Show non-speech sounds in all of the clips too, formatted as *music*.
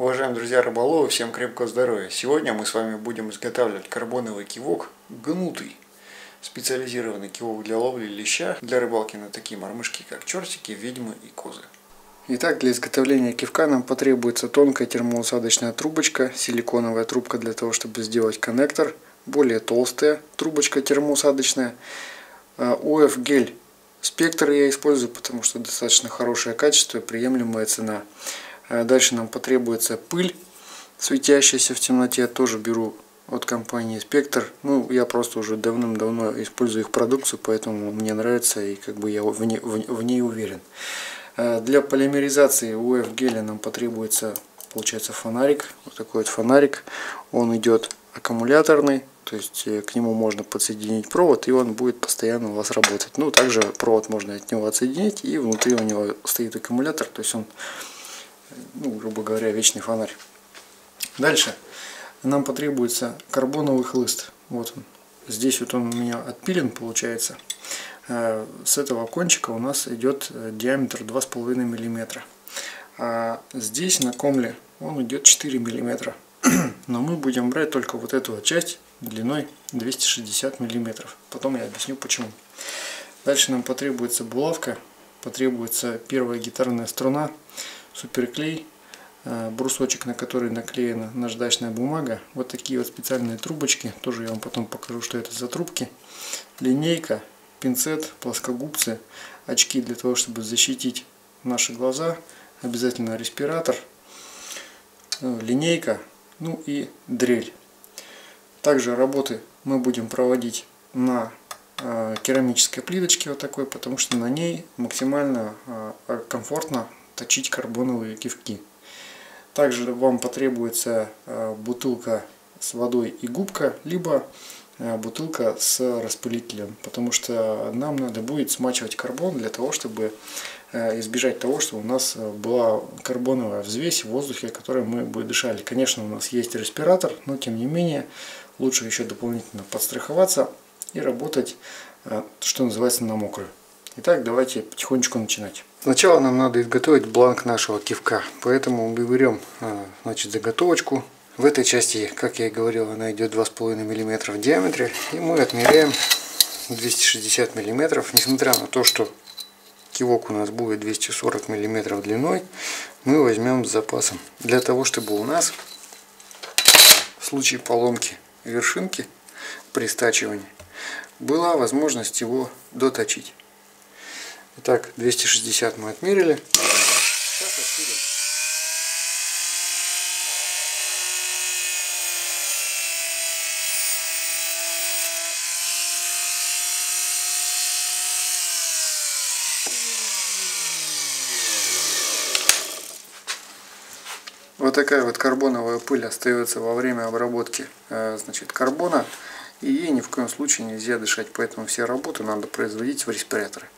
Уважаемые друзья рыболовы, всем крепкого здоровья! Сегодня мы с вами будем изготавливать карбоновый кивок гнутый. Специализированный кивок для ловли леща, для рыбалки на такие мормышки, как чертики, ведьмы и козы. Итак, для изготовления кивка нам потребуется тонкая термоусадочная трубочка, силиконовая трубка для того, чтобы сделать коннектор, более толстая трубочка термоусадочная, ОФ гель спектр я использую, потому что достаточно хорошее качество и приемлемая цена. А дальше нам потребуется пыль, светящаяся в темноте. Тоже беру от компании Спектр. Ну, я просто уже давным-давно использую их продукцию, поэтому мне нравится и как бы я в ней, в, в ней уверен. А для полимеризации УФ геля нам потребуется, получается, фонарик. Вот такой вот фонарик. Он идет аккумуляторный, то есть э, к нему можно подсоединить провод, и он будет постоянно у вас работать. Ну, также провод можно от него отсоединить, и внутри у него стоит аккумулятор, то есть он ну, грубо говоря, вечный фонарь. Дальше нам потребуется карбоновый хлыст. Вот он. Здесь вот он у меня отпилен получается. Э, с этого кончика у нас идет э, диаметр 2,5 мм. А здесь на комле он идет 4 мм. *clears throat* Но мы будем брать только вот эту вот часть длиной 260 мм. Потом я объясню почему. Дальше нам потребуется булавка, потребуется первая гитарная струна, суперклей, э, брусочек, на который наклеена наждачная бумага, вот такие вот специальные трубочки, тоже я вам потом покажу, что это за трубки, линейка, пинцет, плоскогубцы, очки для того, чтобы защитить наши глаза, обязательно респиратор, э, линейка, ну и дрель. Также работы мы будем проводить на э, керамической плиточке вот такой, потому что на ней максимально комфортно точить карбоновые кивки. Также вам потребуется э, бутылка с водой и губка, либо э, бутылка с распылителем, потому что нам надо будет смачивать карбон для того, чтобы э, избежать того, что у нас была карбоновая взвесь в воздухе, которой мы бы дышали. Конечно, у нас есть респиратор, но тем не менее лучше еще дополнительно подстраховаться и работать, что называется, на мокрую. Итак, давайте потихонечку начинать. Сначала нам надо изготовить бланк нашего кивка, поэтому мы берем а, значит, заготовочку. В этой части, как я и говорил, она идет 2,5 мм в диаметре, и мы отмеряем 260 мм, несмотря на то, что кивок у нас будет 240 мм длиной, мы возьмем с запасом, для того, чтобы у нас в случае поломки вершинки при стачивании была возможность его доточить. Итак, 260 мы отмерили. Вот такая вот карбоновая пыль остается во время обработки э, значит, карбона. И ей ни в коем случае нельзя дышать, поэтому все работы надо производить в респираторе.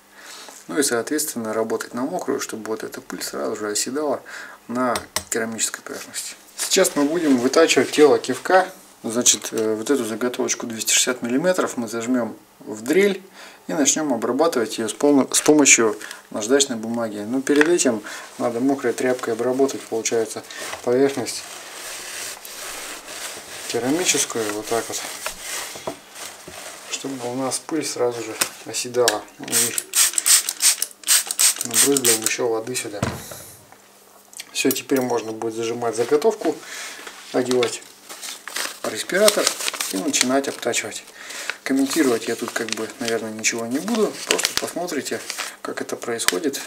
Ну и соответственно работать на мокрую, чтобы вот эта пыль сразу же оседала на керамической поверхности. Сейчас мы будем вытачивать тело кивка. Значит, э, вот эту заготовочку 260 мм мы зажмем в дрель и начнем обрабатывать ее с, с помощью наждачной бумаги. Но перед этим надо мокрой тряпкой обработать, получается, поверхность керамическую, вот так вот, чтобы у нас пыль сразу же оседала. Набрызгаем еще воды сюда. Все, теперь можно будет зажимать заготовку, одевать респиратор и начинать обтачивать. Комментировать я тут как бы, наверное, ничего не буду, просто посмотрите, как это происходит.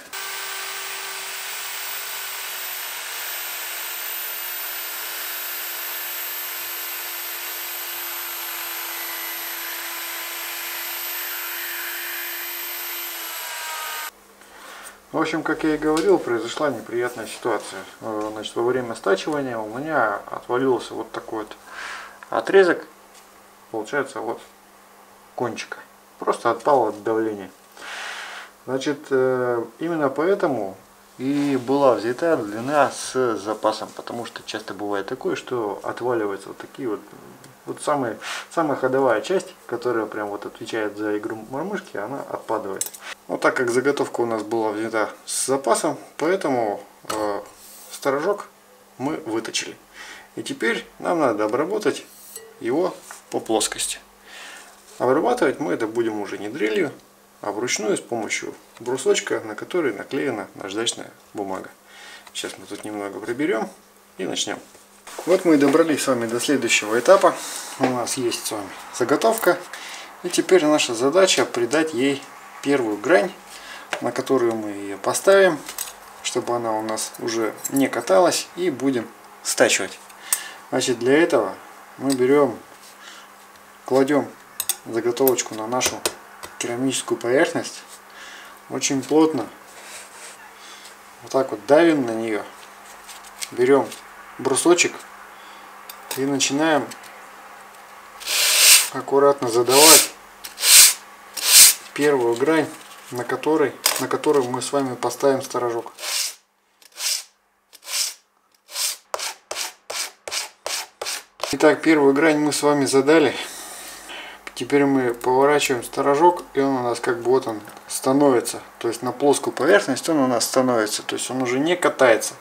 В общем, как я и говорил, произошла неприятная ситуация. Э, значит, во время стачивания у меня отвалился вот такой вот отрезок, получается вот кончика. Просто отпал от давления. Значит, э, именно поэтому и была взята длина с запасом, потому что часто бывает такое, что отваливаются вот такие вот вот самая, самая ходовая часть, которая прям вот отвечает за игру мормышки, она отпадает. Вот так как заготовка у нас была взята с запасом, поэтому э, сторожок мы выточили. И теперь нам надо обработать его по плоскости. Обрабатывать мы это будем уже не дрелью, а вручную с помощью брусочка, на который наклеена наждачная бумага. Сейчас мы тут немного приберем и начнем. Вот мы и добрались с вами до следующего этапа. У нас есть с вами заготовка. И теперь наша задача придать ей первую грань, на которую мы ее поставим, чтобы она у нас уже не каталась и будем стачивать. Значит, для этого мы берем, кладем заготовочку на нашу керамическую поверхность очень плотно вот так вот давим на нее берем брусочек и начинаем аккуратно задавать первую грань на которой на которую мы с вами поставим сторожок Итак, первую грань мы с вами задали. Теперь мы поворачиваем сторожок, и он у нас как бы вот он становится. То есть на плоскую поверхность он у нас становится. То есть он уже не катается.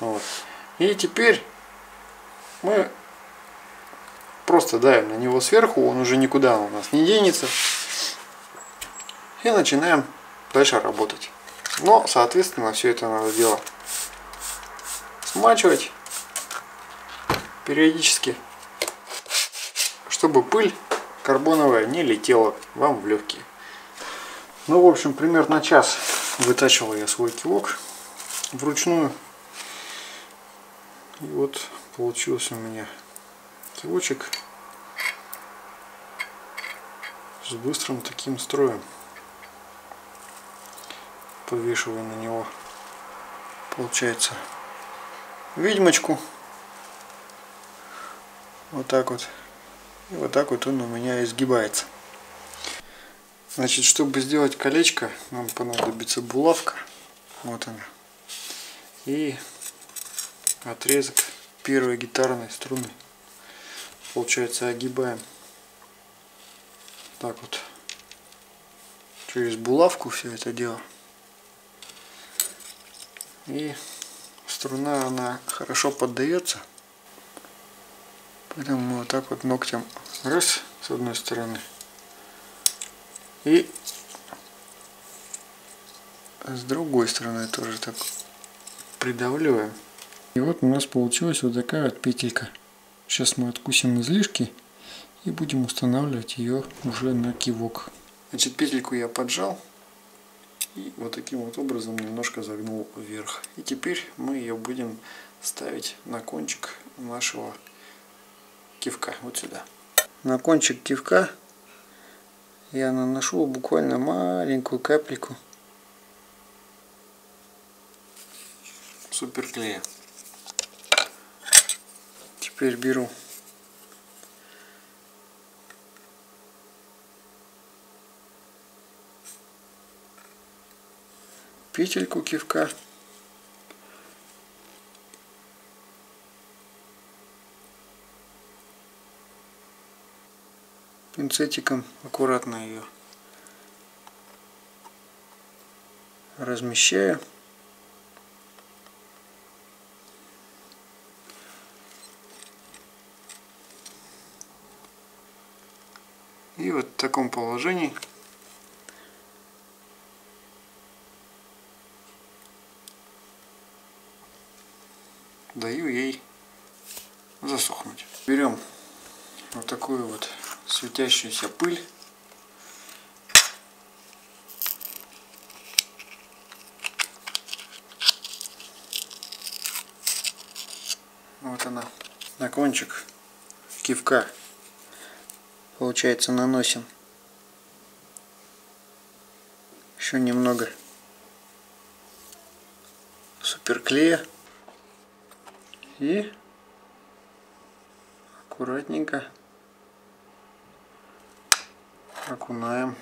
Вот. И теперь мы просто давим на него сверху, он уже никуда у нас не денется. И начинаем дальше работать. Но, соответственно, все это надо дело смачивать периодически, чтобы пыль карбоновая не летела вам в легкие. Ну, в общем, примерно час вытачивал я свой кивок вручную. И вот получился у меня кивочек с быстрым таким строем. Подвешиваю на него, получается, ведьмочку. Вот так вот. И вот так вот он у меня изгибается. Значит, чтобы сделать колечко, нам понадобится булавка. Вот она. И отрезок первой гитарной струны. Получается, огибаем так вот через булавку все это дело. И струна, она хорошо поддается. Поэтому мы вот так вот ногтем раз с одной стороны и с другой стороны тоже так придавливаем. И вот у нас получилась вот такая вот петелька. Сейчас мы откусим излишки и будем устанавливать ее уже на кивок. Значит, петельку я поджал и вот таким вот образом немножко загнул вверх. И теперь мы ее будем ставить на кончик нашего кивка, вот сюда. На кончик кивка я наношу буквально маленькую капельку суперклея. Теперь беру петельку кивка пинцетиком аккуратно ее размещаю. И вот в таком положении даю ей засохнуть. Берем вот такую вот светящуюся пыль. Вот она. На кончик кивка. Получается наносим. Еще немного суперклея. И аккуратненько окунаем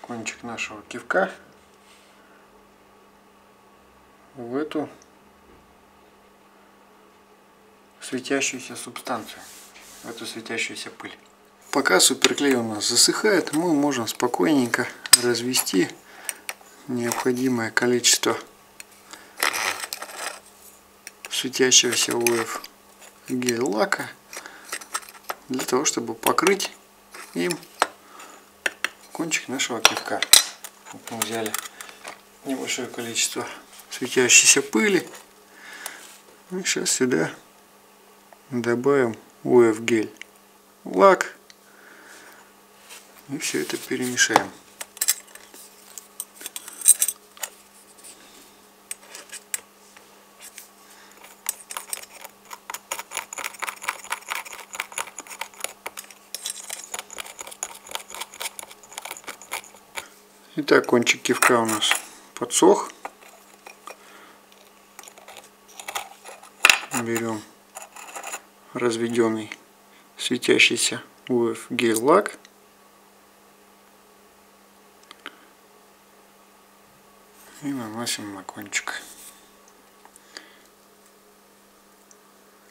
кончик нашего кивка в эту светящуюся субстанцию, эту светящуюся пыль. Пока суперклей у нас засыхает, мы можем спокойненько развести необходимое количество светящегося УФ гель лака для того, чтобы покрыть им кончик нашего кивка. Вот мы взяли небольшое количество светящейся пыли. И сейчас сюда добавим УФ гель лак и все это перемешаем. Итак, кончик кивка у нас подсох. Берем разведенный светящийся УФ гель лак. И наносим на кончик.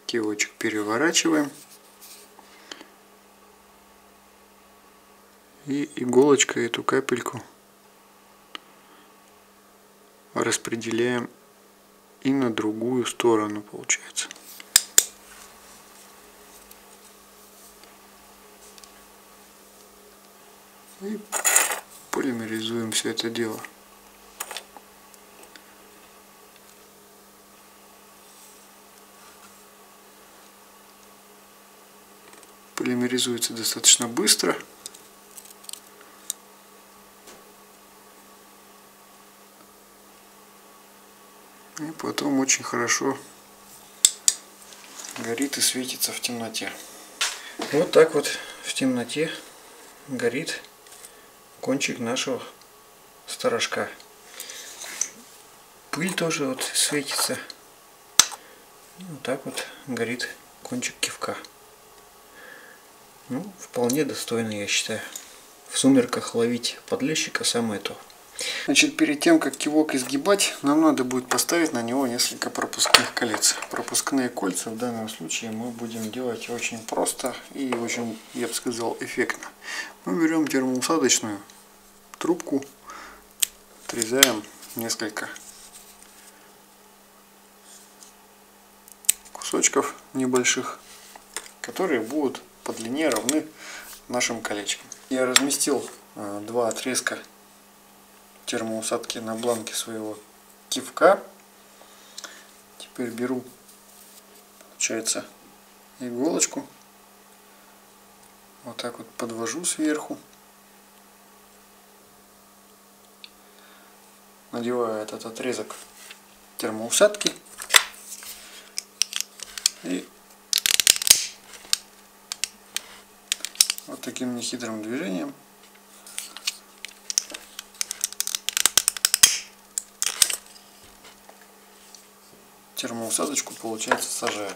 Кивочек переворачиваем. И иголочкой эту капельку распределяем и на другую сторону получается. И полимеризуем все это дело. Полимеризуется достаточно быстро. И потом очень хорошо горит и светится в темноте. Вот так вот в темноте горит кончик нашего сторожка. Пыль тоже вот светится. Вот так вот горит кончик кивка. Ну, вполне достойно, я считаю. В сумерках ловить подлещика самое то. Значит, перед тем, как кивок изгибать, нам надо будет поставить на него несколько пропускных колец. Пропускные кольца в данном случае мы будем делать очень просто и очень, я бы сказал, эффектно. Мы берем термоусадочную трубку, отрезаем несколько кусочков небольших, которые будут по длине равны нашим колечкам. Я разместил э, два отрезка термоусадки на бланке своего кивка. Теперь беру, получается, иголочку. Вот так вот подвожу сверху. Надеваю этот отрезок термоусадки. И вот таким нехитрым движением термоусадочку получается сажаю.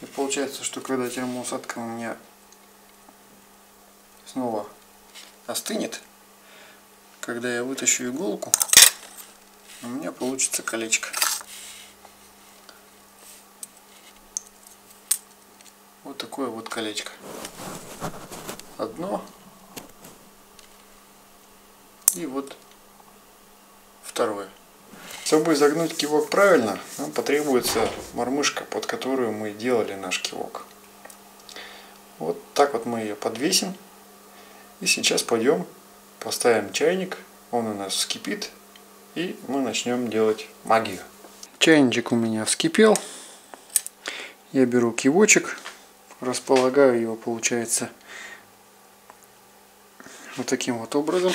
И получается, что когда термоусадка у меня снова остынет, когда я вытащу иголку, у меня получится колечко. Вот такое вот колечко. Одно. И вот второе. Чтобы загнуть кивок правильно, нам потребуется мормышка, под которую мы делали наш кивок. Вот так вот мы ее подвесим. И сейчас пойдем, поставим чайник, он у нас вскипит, и мы начнем делать магию. Чайничек у меня вскипел. Я беру кивочек, располагаю его, получается, вот таким вот образом.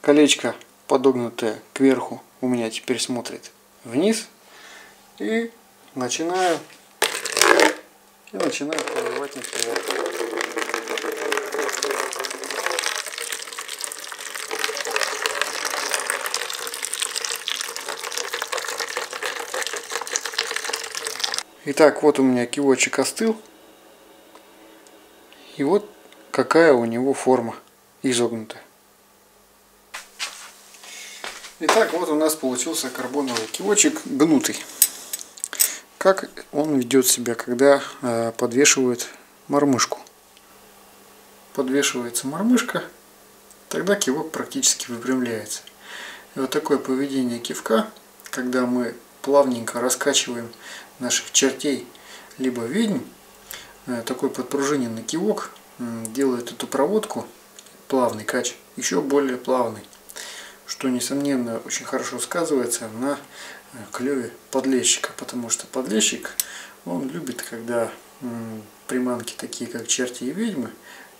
Колечко подогнутая кверху у меня теперь смотрит вниз. И начинаю и начинаю поливать на Итак, вот у меня кивочек остыл. И вот какая у него форма изогнутая. Итак, вот у нас получился карбоновый кивочек гнутый. Как он ведет себя, когда э, подвешивают мормышку? Подвешивается мормышка, тогда кивок практически выпрямляется. И вот такое поведение кивка, когда мы плавненько раскачиваем наших чертей, либо ведьм, э, такой подпружиненный кивок делает эту проводку, плавный кач, еще более плавный, что, несомненно, очень хорошо сказывается на э, клеве подлещика, потому что подлещик, он любит, когда приманки, такие как черти и ведьмы,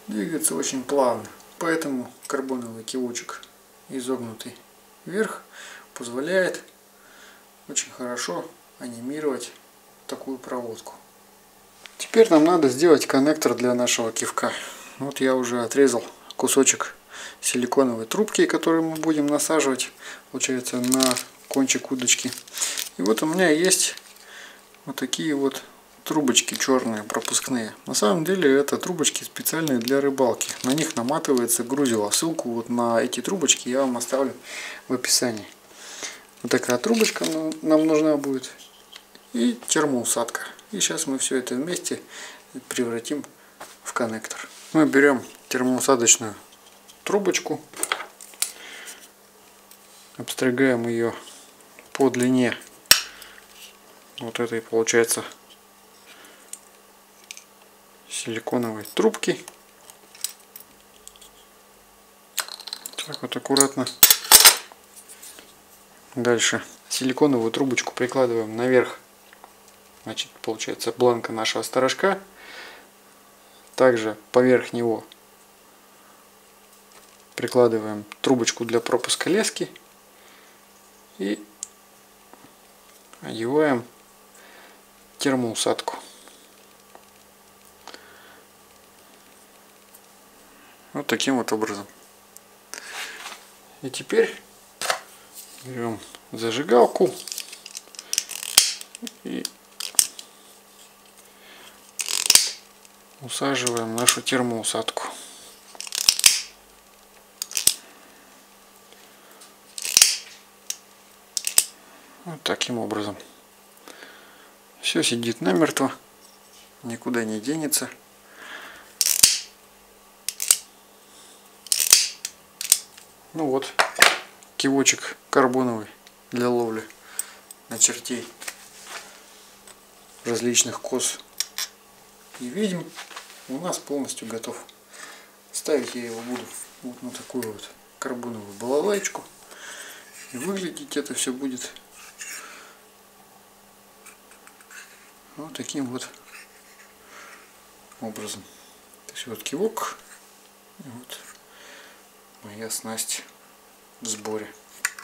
двигаются очень плавно. Поэтому карбоновый кивочек изогнутый вверх позволяет очень хорошо анимировать такую проводку. Теперь нам надо сделать коннектор для нашего кивка. Вот я уже отрезал кусочек силиконовой трубки, которую мы будем насаживать, получается, на кончик удочки. И вот у меня есть вот такие вот трубочки черные пропускные. На самом деле это трубочки специальные для рыбалки. На них наматывается грузило. Ссылку вот на эти трубочки я вам оставлю в описании. Вот такая трубочка нам нужна будет. И термоусадка. И сейчас мы все это вместе превратим в коннектор. Мы берем термоусадочную трубочку. Обстригаем ее по длине вот этой получается силиконовой трубки. Так вот аккуратно. Дальше силиконовую трубочку прикладываем наверх. Значит, получается бланка нашего сторожка. Также поверх него прикладываем трубочку для пропуска лески и одеваем термоусадку. Вот таким вот образом. И теперь берем зажигалку и усаживаем нашу термоусадку. Вот таким образом. Все сидит намертво, никуда не денется. Ну вот, кивочек карбоновый для ловли на чертей различных коз и ведьм у нас полностью готов. Ставить я его буду вот на такую вот карбоновую балалайку. И выглядеть это все будет вот таким вот образом. То есть вот кивок. И вот моя снасть сборе.